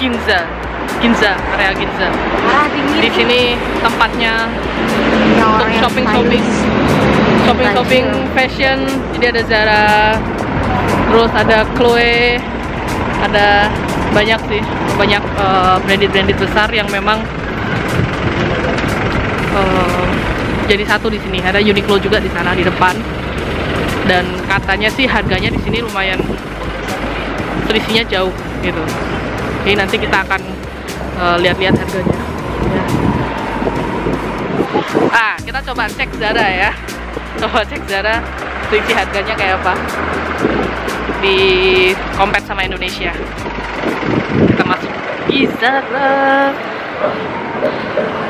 Ginza. Ginza area Ginza. Di sini tempatnya Ya, untuk yang shopping shopping. Shopping shopping fashion. Jadi ada Zara terus ada Chloe ada banyak sih banyak eh, branded-branded besar yang memang eh, jadi satu di sini. Ada Uniqlo juga di sana di depan. Dan katanya sih harganya di sini lumayan selisihnya jauh gitu nanti kita akan eh, lihat-lihat harganya Ya. Ah, kita coba cek Zara ya. Coba cek Zara selisih harganya kayak apa. Di compare sama Indonesia. Kita masuk di Zara.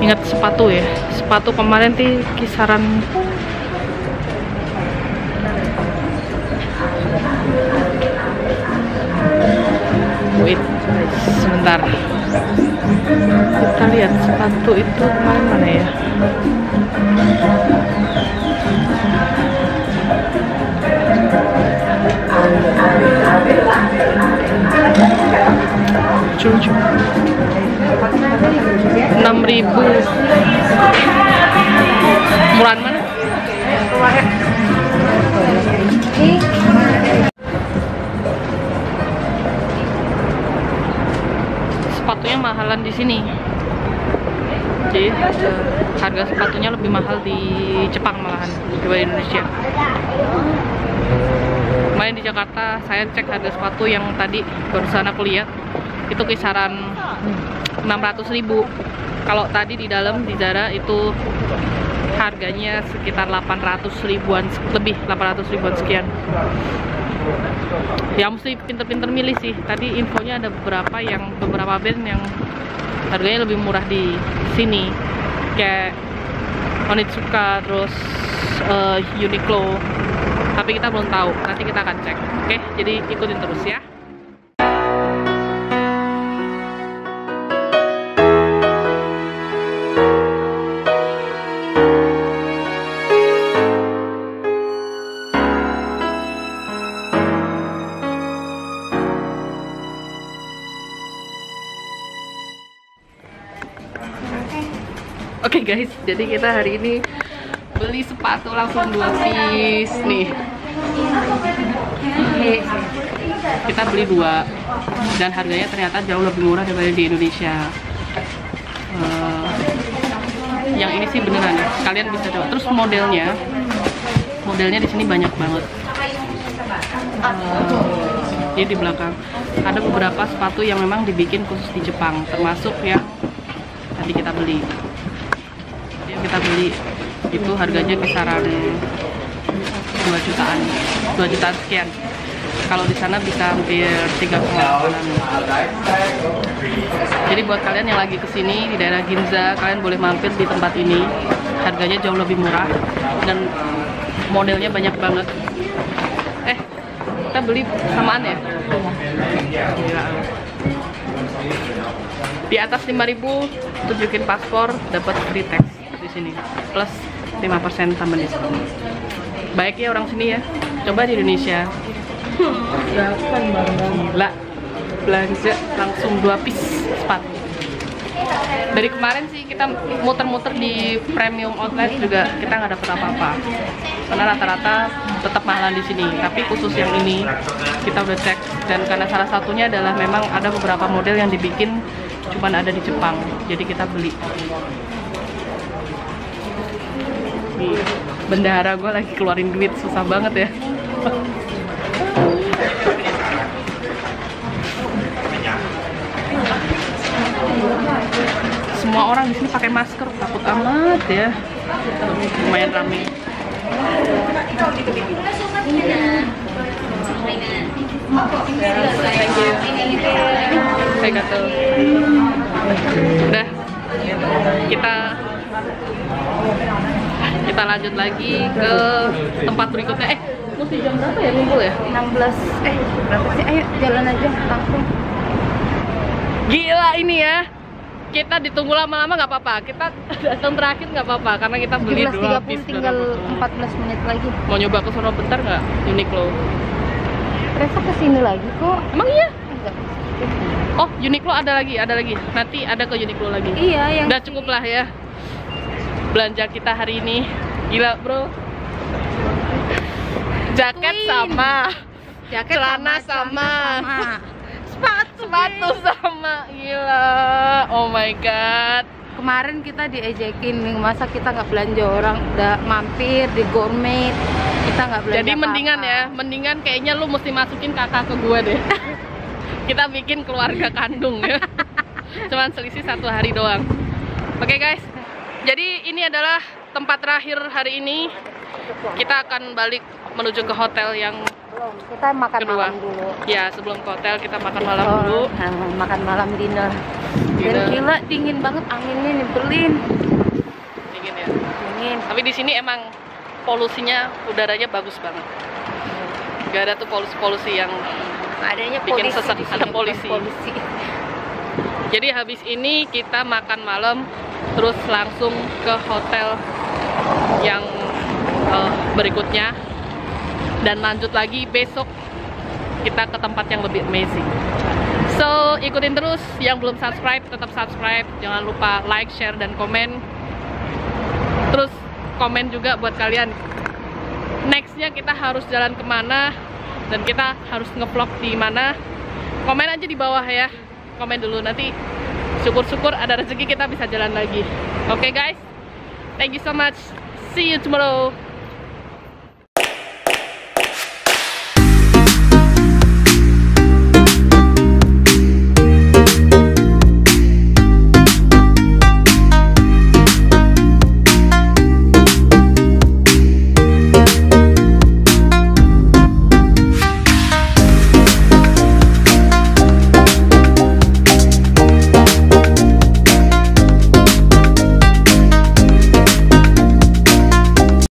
ingat sepatu ya. Sepatu kemarin di kisaran wait sebentar. Kita lihat sepatu itu kemarin mana ya? Jojo. 6000 murahan mana? sepatunya mahalan di sini. Jadi eh, harga sepatunya lebih mahal di Jepang malahan dibanding Indonesia. Kemarin di Jakarta saya cek harga sepatu yang tadi barusan aku lihat itu kisaran 600.000 kalau tadi di dalam di Zara itu harganya sekitar 800 ribuan lebih 800 ribuan sekian. Ya mesti pinter-pinter milih sih. Tadi infonya ada beberapa yang beberapa band yang harganya lebih murah di sini. Kayak Onitsuka terus eh, Uniqlo. Tapi kita belum tahu. Nanti kita akan cek. Oke jadi ikutin terus ya guys, jadi kita hari ini beli sepatu langsung dua piece nih. Kita beli dua dan harganya ternyata jauh lebih murah daripada di Indonesia. Eh, yang ini sih beneran ya, kalian bisa coba. Terus modelnya, modelnya di sini banyak banget. Eh, jadi di belakang ada beberapa sepatu yang memang dibikin khusus di Jepang, termasuk yang tadi kita beli beli itu harganya kisaran 2 jutaan. 2 jutaan sekian. Kalau di sana bisa hampir 3 jadi buat kalian yang lagi ke sini di daerah Ginza kalian boleh mampir di tempat ini. Harganya jauh lebih murah dan modelnya banyak banget. Eh kita beli samaan ya? Gila. di atas 5000 tunjukin paspor dapat free di sini. Plus 5% tambah diskon. Baik ya orang sini ya. Coba di Indonesia. Gila. Belanja langsung dua piece sepatu. Dari kemarin sih kita muter-muter di premium outlet juga kita nggak dapet apa-apa. Karena rata-rata tetap mahalan di sini. Tapi khusus yang ini kita udah cek. Dan karena salah satunya adalah memang ada beberapa model yang dibikin cuman ada di Jepang. Jadi kita beli Nih, bendahara gue lagi keluarin duit susah banget ya. Semua orang di sini pakai masker takut amat ya. Lumayan rame. Thank you udah kita kita lanjut lagi ke tempat berikutnya eh mesti jam berapa ya ngumpul ya 16 eh berapa sih ayo jalan aja langsung Gila ini ya. Kita ditunggu lama-lama nggak apa-apa. Kita datang terakhir nggak apa-apa karena kita beli dua 17.30 piece. tinggal udah dapet. 14 menit lagi. Mau nyoba ke sono bentar nggak? Uniqlo. Reva ke sini lagi kok. Emang iya? Enggak. Oh, Uniqlo ada lagi, ada lagi. Nanti ada ke Uniqlo lagi. Iya yang Udah cukup lah ya belanja kita hari ini. Gila, Bro. Jaket Twin. sama, jaket celana celana sama. Sepatu. sepatu sama. Gila. Oh my god. Kemarin kita diejekin nih, masa kita nggak belanja orang udah mampir di gourmet kita nggak belanja Jadi mendingan apa-apa. ya, mendingan kayaknya lu mesti masukin kakak ke gue deh. kita bikin keluarga kandung ya. Cuman selisih satu hari doang. Oke guys, jadi ini adalah tempat terakhir hari ini. Kita akan balik menuju ke hotel yang Belum, kita makan Kedua. malam dulu ya sebelum ke hotel kita makan malam Oh, dulu. nah, makan malam dinner Dinner. dan gila dingin banget anginnya nyebelin Dingin ya. dingin Tapi di sini emang polusinya udaranya bagus banget. Gak ada tuh polusi-polusi yang adanya Bikin polisi sesek, di sini, ada polisi. polisi. Jadi habis ini kita makan malam terus langsung ke hotel yang eh, berikutnya. Dan lanjut lagi besok kita ke tempat yang lebih amazing. So ikutin terus. Yang belum subscribe tetap subscribe. Jangan lupa like share dan komen. Terus komen juga buat kalian. Nextnya kita harus jalan ke mana? Dan kita harus ngevlog di mana? Komen aja di bawah ya. Komen dulu. Nanti syukur-syukur ada rezeki kita bisa jalan lagi. Oke guys. Thank you so much. See you tomorrow